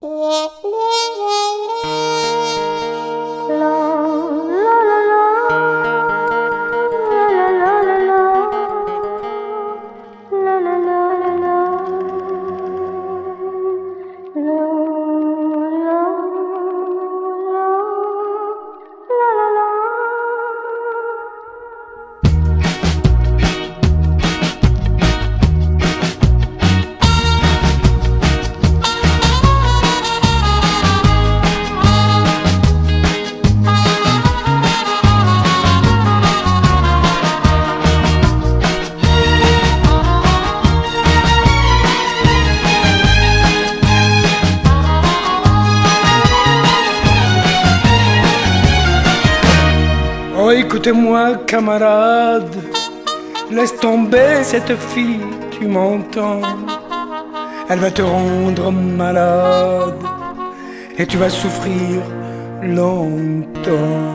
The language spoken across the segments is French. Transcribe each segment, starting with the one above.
我 Oh, écoute-moi, camarade. Laisse tomber cette fille, tu m'entends. Elle va te rendre malade et tu vas souffrir longtemps.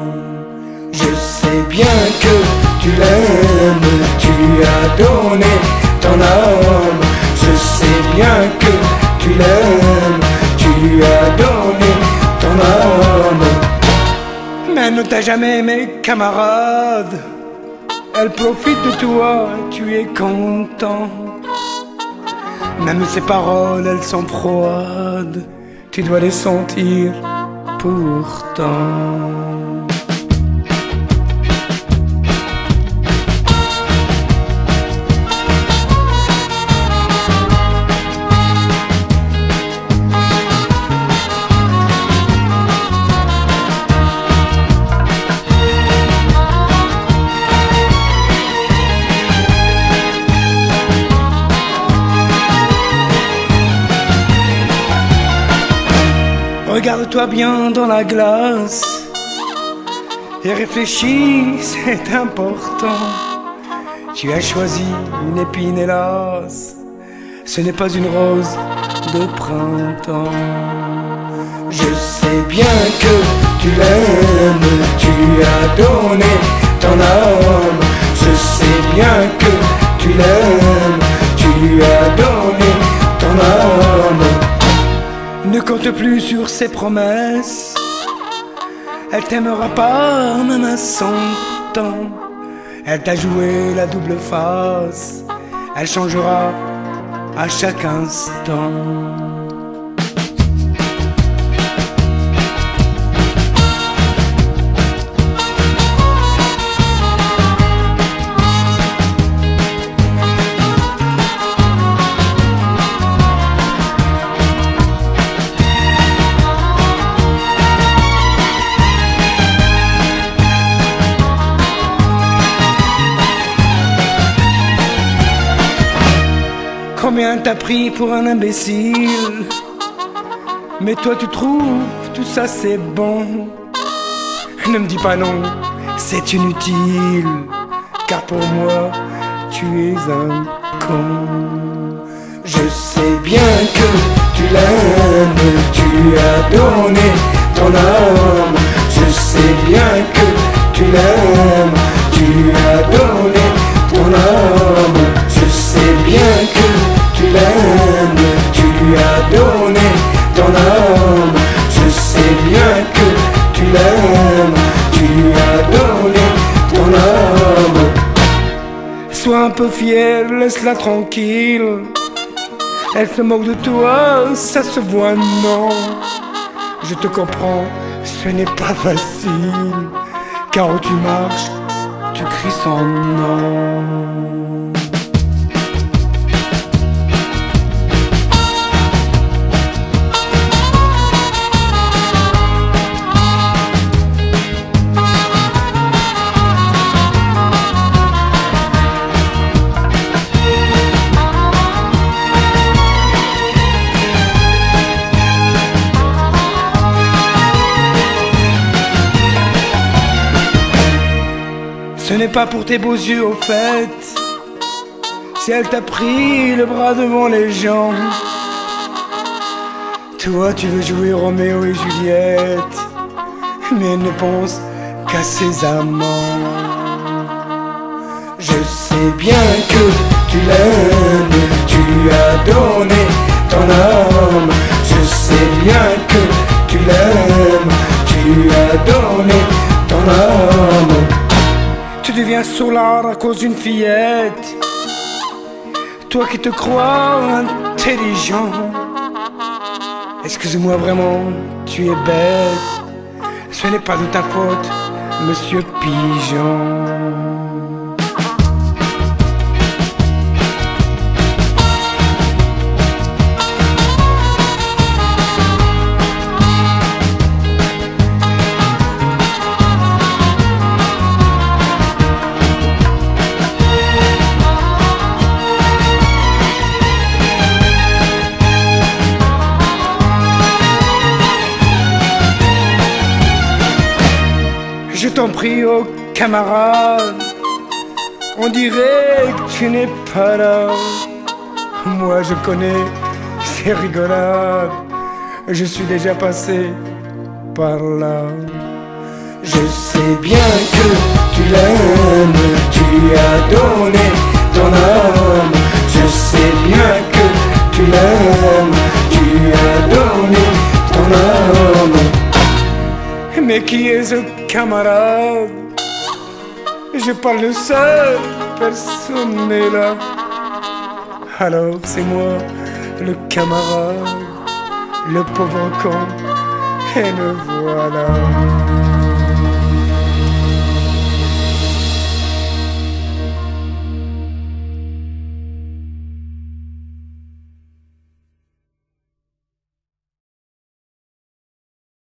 Je sais bien que tu l'aimes, tu lui as donné ton âme. Je sais bien que tu l'aimes, tu lui as donné Mais elle ne t'a jamais aimé, camarade. Elle profite de toi, tu es content. Même ses paroles, elles sont froides. Tu dois les sentir pourtant. Regarde-toi bien dans la glace et réfléchis, c'est important. Tu as choisi une épine hélas, ce n'est pas une rose de printemps. Je sais bien que tu l'aimes, tu as donné ton âme. Compte plus sur ses promesses. Elle t'aimera pas même à cent ans. Elle t'a joué la double face. Elle changera à chaque instant. Combien t'as pris pour un imbécile? Mais toi tu trouves tout ça c'est bon. Ne me dis pas non, c'est inutile. Car pour moi tu es un con. Je sais bien que tu l'aimes Tu as donné ton âme. Je sais bien que tu l'aimes peu fier, laisse-la tranquille. Elle se moque de toi, ça se voit, non. Je te comprends, ce n'est pas facile. Car où tu marches, tu cries son nom. Ce n'est pas pour tes beaux yeux au fait. Si elle t'a pris le bras devant les gens. Toi tu veux jouer Roméo et Juliette. Mais elle ne pense qu'à ses amants. Je sais bien que tu l'aimes Tu as donné ton âme. Je sais bien que tu l'aimes Tu as donné ton âme. Tu deviens soulard à cause d'une fillette. Toi qui te crois intelligent. Excuse-moi vraiment, tu es bête. Ce n'est pas de ta faute, monsieur Pigeon. T'en prie, oh camarade, on dirait que tu n'es pas là. Moi je connais ces rigolades, je suis déjà passé par là. Je sais bien que tu l'aimes, tu lui as donné ton âme. Mais qui est ce camarade? Je parle seul, personne n'est là. Alors c'est moi, le camarade, le pauvre con, et le voilà.